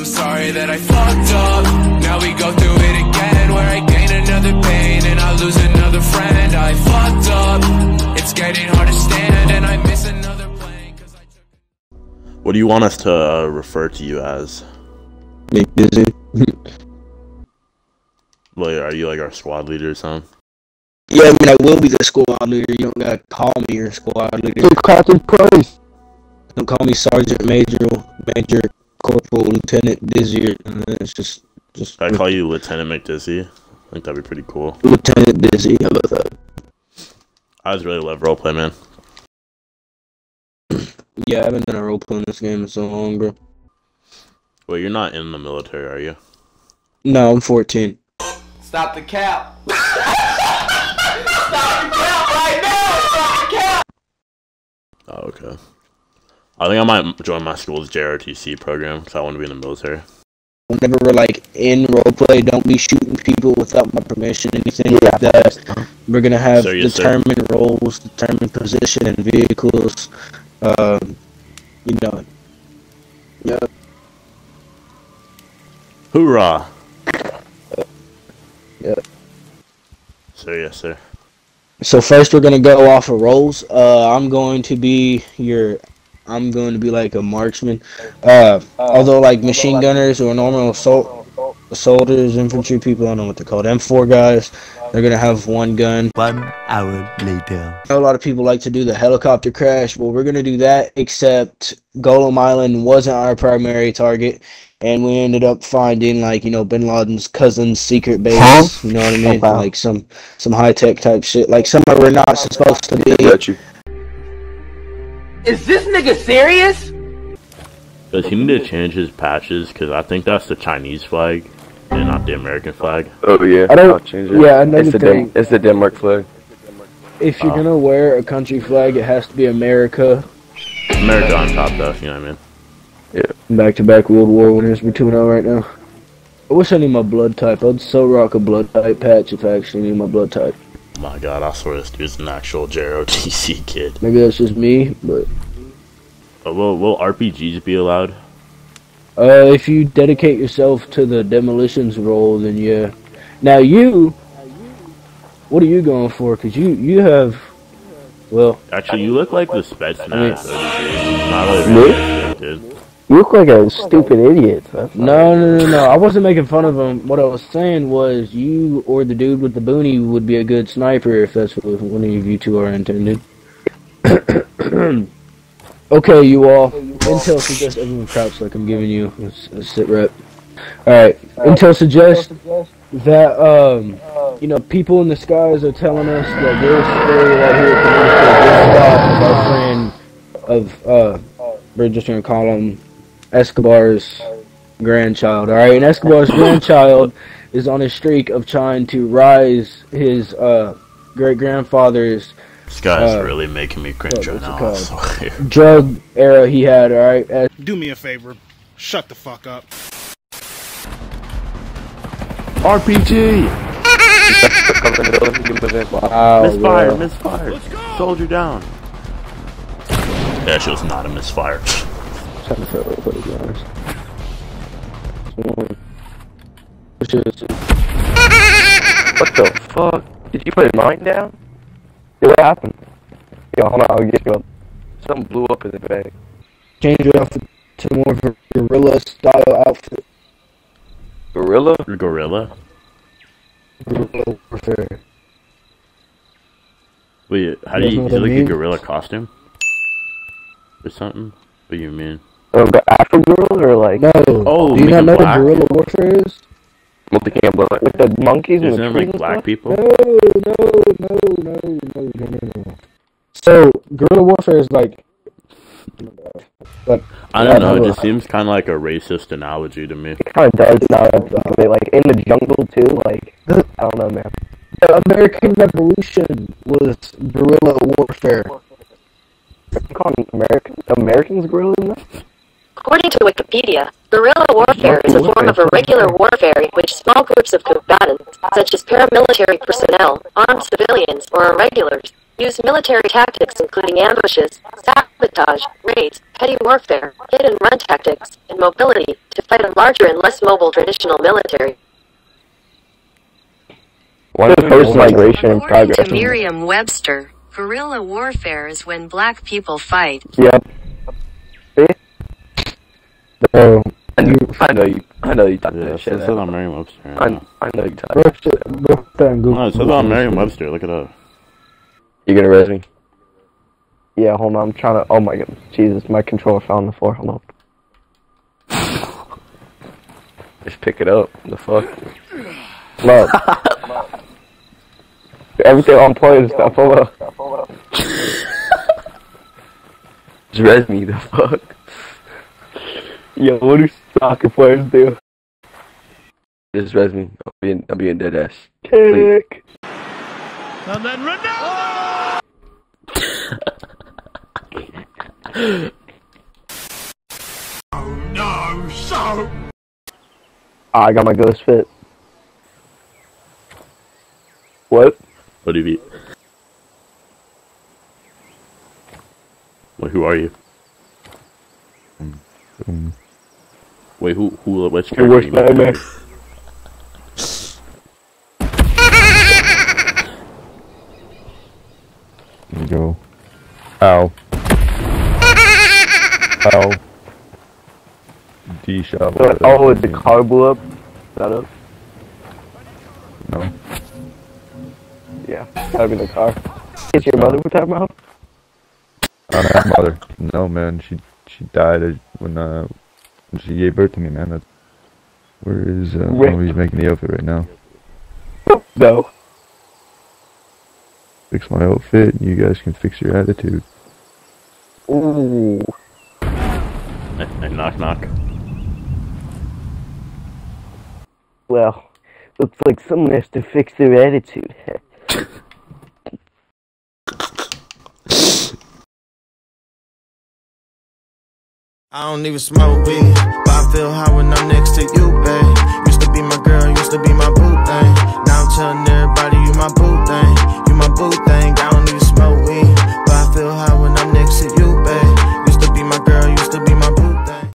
I'm sorry that I fucked up. Now we go through it again, where I gain another pain and I lose another friend. I fucked up. It's getting hard to stand, and I miss another plane. 'cause I took- What do you want us to uh, refer to you as? Big busy. Like, are you like our squad leader or something? yeah, I mean, I will be the squad leader. You don't gotta call me your squad leader. Dude, Captain Price. Don't call me sergeant, major, major, corporal, lieutenant, dizzy. It's just, just I call you Lieutenant McDizzy. I think that'd be pretty cool. lieutenant dizzy. How about that? I just really love roleplay, man. Yeah, I haven't done a roleplay in this game in so long, bro. Well, you're not in the military, are you? No, I'm 14. Stop the cap. Stop the cap right now. Stop the cap. Oh, okay. I think I might join my school's JROTC program because I want to be in the military. Whenever we're like in roleplay, don't be shooting people without my permission, anything like that. We're gonna have Sir, yes, sir. determined roles, determined position and vehicles. Um, you know. Yeah. Hoorah! Yeah. Sir, yes, sir. So first we're gonna go off of roles. Uh, I'm going to be your, I'm going to be like a marksman. Uh, although like machine gunners or normal assault soldiers, infantry people, I don't know what they're called. M4 guys, they're gonna have one gun. One hour later. I know a lot of people like to do the helicopter crash. Well, we're gonna do that, except Golem Island wasn't our primary target, and we ended up finding like you know Bin Laden's cousin's secret base. Huh? You know what I mean? wow. Like some some high tech type shit, like somewhere we're not supposed to be. Got you. Is this nigga serious? Does he need to change his patches? Because I think that's the Chinese flag and not the American flag. Oh yeah. I don't- I'll change it. yeah, another it's the thing. Den- it's the Denmark flag. If you're Oh. gonna wear a country flag, it has to be America. America on top, though. You know what I mean? Yeah. Back to back World War winners. We're 2 0 right now. I wish I knew my blood type. I'd so rock a blood type patch if I actually knew my blood type. My God, I swear this dude's an actual JROTC kid. Maybe that's just me, but will will RPGs be allowed? uh, if you dedicate yourself to the demolitions role, then yeah. Now you, what are you going for? Cause you you have, well, Actually, you look like the Spetsnaz. I mean- really, really. You look like a stupid idiot. That's no, no, no, no. I wasn't making fun of him. What I was saying was you or the dude with the boonie would be a good sniper if that's what one of you two are intended. okay, you all. Intel suggests everyone crouch like I'm giving you a, a sit rep. Alright, Intel suggests that, um, you know, people in the skies are telling us that this area right here a good spot of our friend, of, uh, we're just gonna call him Escobar's grandchild. Alright, and Escobar's grandchild is on a streak of trying to rise his, uh, great grandfather's This guy's Uh, really making me cringe right what's it now. I called? swear. drug era he had, alright? As Do me a favor. Shut the fuck up. RPG. wow, misfire, bro. misfire. Soldier down. Yeah, she was not a misfire. Trying to feel like what it was. Which is- What the fuck? Did you put mine down? Yeah, what happened? Yo, hold on, I'll get you up. Something blew up in the bag. change your outfit to more of a gorilla style outfit. Gorilla? Gorilla? Gorilla warfare. Wait, how You do you, know is what like a gorilla costume? Or something? What do you mean? Oh, the Afro girl or like No. Oh, Do you not know black? what gorilla warfare is? multicam blood with the monkeys and Isn't the it trees like and black stuff? people? No, no, no, no, no, no, no, no. So guerrilla warfare is like. But I don't know, no, it just I- seems kind of like a racist analogy to me. It kind of does now. They like in the jungle too. Like I don't know, man. the American Revolution was guerrilla warfare. I'm calling American Americans gorilla in that. According to Wikipedia, guerrilla warfare is a form of irregular warfare in which small groups of combatants, such as paramilitary personnel, armed civilians, or irregulars, Use military tactics including ambushes, sabotage, raids, petty warfare, hit and run tactics, and mobility to fight a larger and less mobile traditional military. What is forced migration in According progress? to Merriam-Webster, guerrilla warfare is when black people fight. Yep. See? Bro, I know, I know you. I know you talked Yeah, that it shit. says on Merriam-Webster. I, I, I know you talked. bro, shit, bro, put that in Google. no, it says on Merriam-Webster. Look it up. You gonna res me? Yeah, hold on. I'm trying to. Oh my god, Jesus, my controller fell on the floor. Hold on. Just pick it up. The fuck? Look. Everything on play is stuff. Hold up. Just res me. The fuck? Yo, what do soccer players do? Just res me. I'm being, I'm being dead ass. Kick. And then Ronaldo! Oh no, so I got my ghost fit. What? What do you mean? Wait, who are you? Um, um, Wait, who, who, which Your character? worst you beat? nightmare. There you go. Ow. Ow. D shot. Oh, the car blew up. That up? No. Yeah, gotta be the car. Is your mother with that talking about? I don't have mother. No, man. She she died uh, when uh when she gave birth to me, man. That's where is uh, Rip. oh he's making the outfit right now. No. Fix my outfit, and you guys can fix your attitude. Ooh. Hey, hey, knock, knock. Well, looks like someone has to fix their attitude. I don't even smoke weed, but I feel high